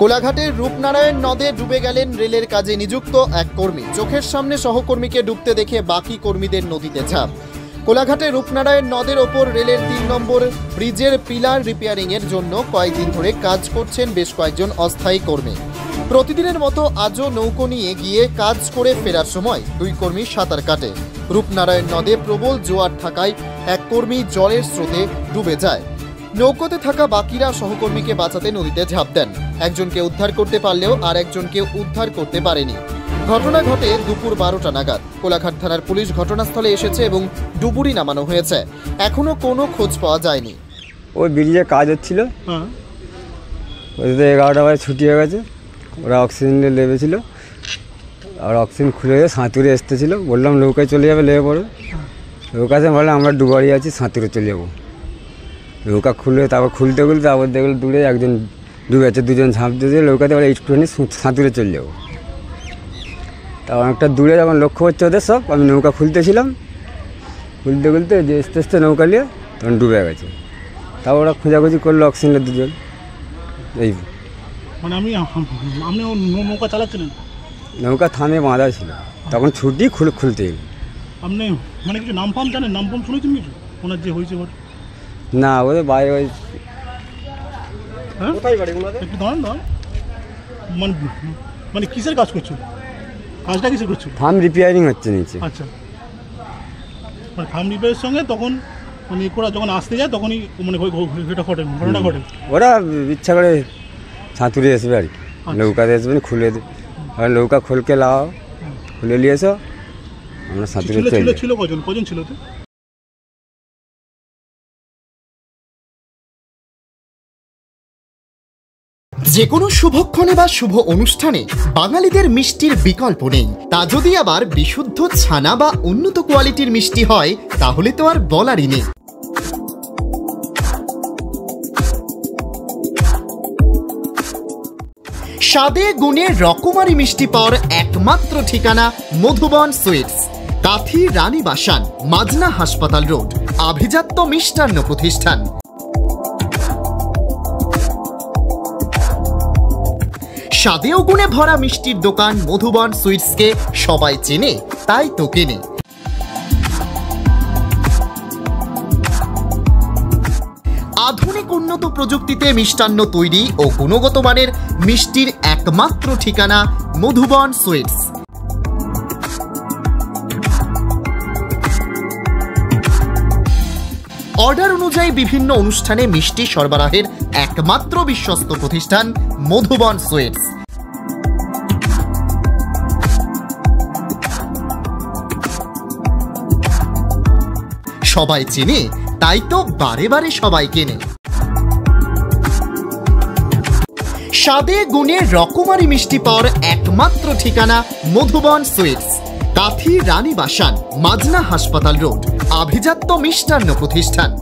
কোলাঘাটের রূপনারায়ণ নদে ডুবে গেলেন রেলের কাজে নিযুক্ত এক কর্মী। চোখের সামনে সহকর্মীকে ডুবতে দেখে বাকি কর্মীদের নদীতে ঝাঁপ। কোলাঘাটে রূপনারায়ণ নদের ওপর রেলের তিন নম্বর ব্রিজের পিলার রিপেয়ারিং এর জন্য কয়েকদিন ধরে কাজ করছেন বেশ কয়েকজন অস্থায়ী কর্মী। প্রতিদিনের মতো আজও নৌকো নিয়ে গিয়ে কাজ করে ফেরার সময় দুই কর্মী সাঁতার কাটে। রূপনারায়ণ নদে প্রবল জোয়ার থাকায় এক কর্মী জলের স্রোতে ডুবে যায়। নৌকোতে থাকা বাকিরা সহকর্মীকে বাঁচাতে নদীতে ঝাঁপ দেন। একজনকে উদ্ধার করতে পারলেও আর একজনকে উদ্ধার করতে পারেনি। ঘটনা ঘটে দুপুর বারোটা নাগাদ। কোলাঘাট থানার পুলিশ ঘটনাস্থলে এসেছে এবং ডুবুরি নামানো হয়েছে। এখনও কোনো খোঁজ পাওয়া যায়নি। ওই ব্রিজে কাজ হচ্ছিল। হ্যাঁ। এগারোটা বাজে ছুটি হয়ে গেছে। ওরা অক্সিজেন লেবেছিল। আর অক্সিজেন খুলে সাঁতুরে এসতেছিল বললাম নৌকায় চলে যাবে লেবে পড়ে। নৌকাতে বললাম আমরা ডুবারি আছি সাঁতুরে চলে যাব। নৌকা খুলে তারপর খুলতে খুলতে তারপর দেখল দূরে একজন ডুবেছে দুজন ঝাঁপ দিয়ে নৌকাতে বলে একটুখানি সাঁতুরে চলে যাব। তা অনেকটা দূরে যখন লক্ষ্য হচ্ছে ওদের সব আমি নৌকা খুলতেছিলাম। খুলতে খুলতে যে আস্তে আস্তে নৌকা নিয়ে তখন ডুবে গেছে। তারপর ওরা খোঁজাখুঁজি করল অক্সিজেনের দুজন। এই। মানে আমি আপনি নৌকা চালাচ্ছিলেন? নৌকা থামে বাঁধা ছিল। তখন ছুটি খুলে খুলতে গেল। আপনি মানে কিছু নাম ফাম জানেন? নাম ফাম শুনেছেন কিছু? ওনার যে হয়েছে না ওদের বাইরে ওই হ্যাঁ? কোথায় বাড়ি একটু দাঁড়ান দাঁড়ান। মানে মানে কিসের কাজ করছ? কাজটা কিসের করছ? থাম রিপেয়ারিং হচ্ছে নিচে। আচ্ছা। মানে থাম রিপেয়ারের সঙ্গে তখন মানে কোরা যখন আসতে যায় তখনই মানে ঘটে ঘটনা ঘটে। ওরা ইচ্ছা করে সাঁতুরে আসবে আর কি। নৌকাতে আসবে খুলে আর নৌকা খুলকে লাও খুলে নিয়ে এসো আমরা সাঁতুরে ছিল কজন? কজন ছিল তো যে কোনো শুভক্ষণে বা শুভ অনুষ্ঠানে বাঙালিদের মিষ্টির বিকল্প নেই। তা যদি আবার বিশুদ্ধ ছানা বা উন্নত কোয়ালিটির মিষ্টি হয়, তাহলে তো আর বলারই নেই। স্বাদে গুণে রকমারি মিষ্টি পাওয়ার একমাত্র ঠিকানা মধুবন সুইটস। কাথি রানী বাসান, মাজনা হাসপাতাল রোড, আভিজাত্য মিষ্টান্ন প্রতিষ্ঠান। স্বাদেও গুণে ভরা মিষ্টির দোকান মধুবন সুইটসকে সবাই চেনে, তাই তো কেনে। আধুনিক উন্নত প্রযুক্তিতে মিষ্টান্ন তৈরি ও গুণগত মানের মিষ্টির একমাত্র ঠিকানা মধুবন সুইটস। অর্ডার অনুযায়ী বিভিন্ন অনুষ্ঠানে মিষ্টি সরবরাহের একমাত্র বিশ্বস্ত প্রতিষ্ঠান মধুবন সুইটস। সবাই চেনে, তাই তো বারে বারে সবাই কেনে। স্বাদে গুণে রকমারি মিষ্টি পাওয়ার একমাত্র ঠিকানা মধুবন সুইটস। কাথি রানী বাসান মাজনা হাসপাতাল রোড আভিজাত্য মিষ্টান্ন প্রতিষ্ঠান।